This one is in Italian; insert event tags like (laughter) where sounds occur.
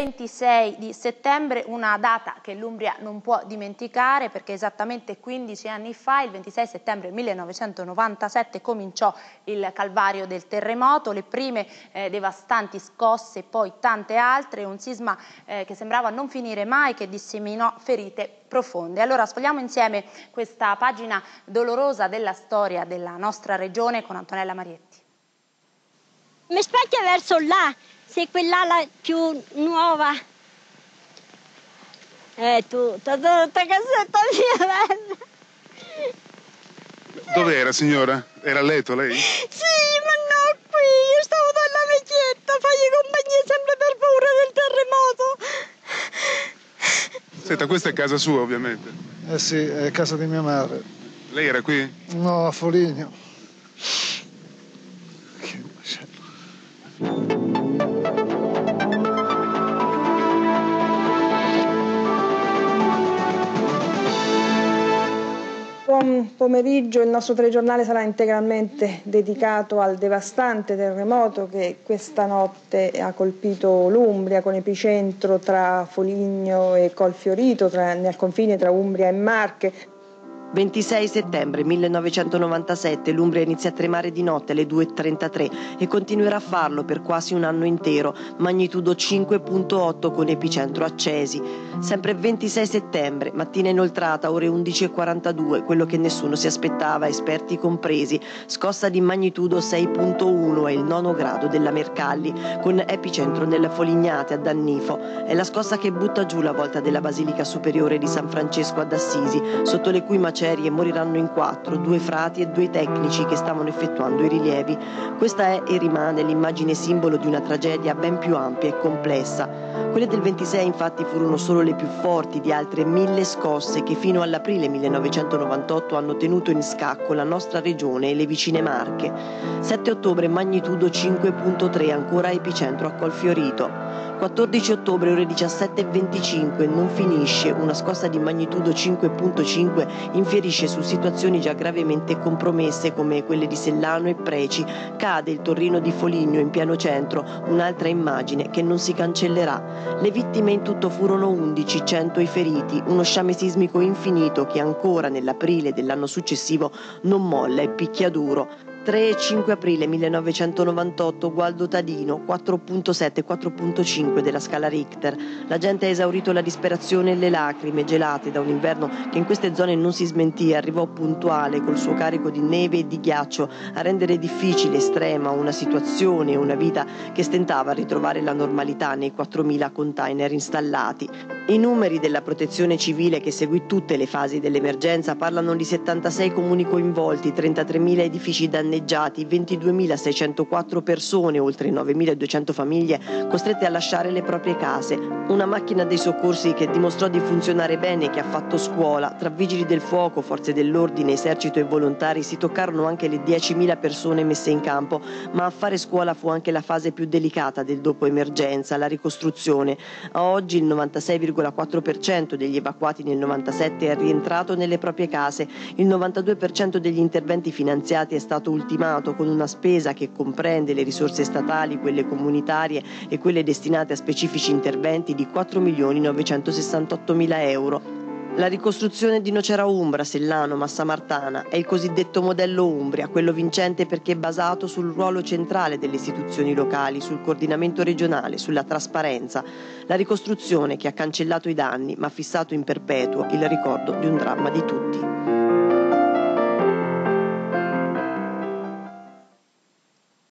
26 di settembre, una data che l'Umbria non può dimenticare perché esattamente 15 anni fa, il 26 settembre 1997, cominciò il calvario del terremoto, le prime eh, devastanti scosse, poi tante altre, un sisma eh, che sembrava non finire mai, che disseminò ferite profonde. Allora sfogliamo insieme questa pagina dolorosa della storia della nostra regione con Antonella Marietti. Mi specchia verso là, se quella la più nuova è tutta, tutta casetta (laughs) mia bella. Dov'era signora? Era a letto lei? Sì, ma no qui, io stavo dalla vecchietta, fagli compagnia sempre per paura del terremoto. Senta, questa è casa sua ovviamente. Eh sì, è casa di mia madre. Lei era qui? No, a Foligno. Buon pomeriggio, il nostro telegiornale sarà integralmente dedicato al devastante terremoto che questa notte ha colpito l'Umbria con epicentro tra Foligno e Colfiorito, tra, nel confine tra Umbria e Marche. 26 settembre 1997 l'Umbria inizia a tremare di notte alle 2.33 e continuerà a farlo per quasi un anno intero, magnitudo 5.8 con epicentro a Cesi. Sempre 26 settembre, mattina inoltrata, ore 11.42, quello che nessuno si aspettava, esperti compresi, scossa di magnitudo 6.1 è il nono grado della Mercalli, con epicentro nelle Folignate a Dannifo. È la scossa che butta giù la volta della Basilica Superiore di San Francesco ad Assisi, sotto le cui macerie macerie moriranno in quattro, due frati e due tecnici che stavano effettuando i rilievi. Questa è e rimane l'immagine simbolo di una tragedia ben più ampia e complessa. Quelle del 26 infatti furono solo le più forti di altre mille scosse che fino all'aprile 1998 hanno tenuto in scacco la nostra regione e le vicine Marche. 7 ottobre magnitudo 5.3 ancora epicentro a Colfiorito. 14 ottobre ore 17.25 non finisce, una scossa di magnitudo 5.5 infierisce su situazioni già gravemente compromesse come quelle di Sellano e Preci, cade il Torrino di Foligno in piano centro, un'altra immagine che non si cancellerà. Le vittime in tutto furono 11, 100 i feriti, uno sciame sismico infinito che ancora nell'aprile dell'anno successivo non molla e picchia duro. 3 e 5 aprile 1998 Gualdo Tadino 4.7 4.5 della scala Richter. La gente ha esaurito la disperazione e le lacrime gelate da un inverno che in queste zone non si smentì, arrivò puntuale col suo carico di neve e di ghiaccio a rendere difficile, estrema una situazione, una vita che stentava a ritrovare la normalità nei 4.000 container installati. I numeri della protezione civile che seguì tutte le fasi dell'emergenza parlano di 76 comuni coinvolti, 33.000 edifici danneggiati danneggiati 22.604 persone, oltre 9.200 famiglie costrette a lasciare le proprie case. Una macchina dei soccorsi che dimostrò di funzionare bene e che ha fatto scuola. Tra vigili del fuoco, forze dell'ordine, esercito e volontari si toccarono anche le 10.000 persone messe in campo, ma a fare scuola fu anche la fase più delicata del dopo emergenza, la ricostruzione. A oggi il 96,4% degli evacuati nel 97 è rientrato nelle proprie case, il 92% degli interventi finanziati è stato ultimato con una spesa che comprende le risorse statali, quelle comunitarie e quelle destinate a specifici interventi di 4 milioni 968 mila euro. La ricostruzione di Nocera Umbra, Sellano, Massa Martana è il cosiddetto modello Umbria, quello vincente perché basato sul ruolo centrale delle istituzioni locali, sul coordinamento regionale, sulla trasparenza. La ricostruzione che ha cancellato i danni ma ha fissato in perpetuo il ricordo di un dramma di tutti.